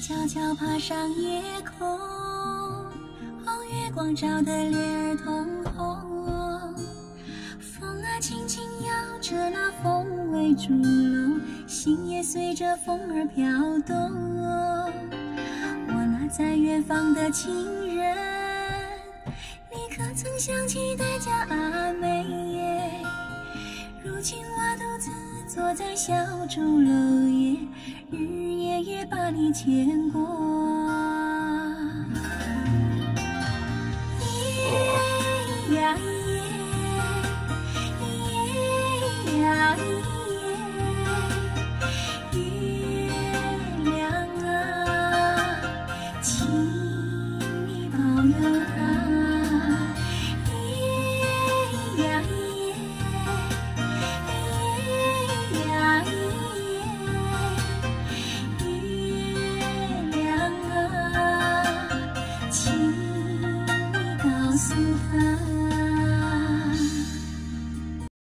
悄悄爬上夜空，红月光照得脸儿通红。风啊，轻轻摇着那凤尾竹笼，心也随着风儿飘动。我那在远方的情人，你可曾想起傣家阿妹？如今我独自坐在小竹楼，也日日夜夜把你牵挂。Xuân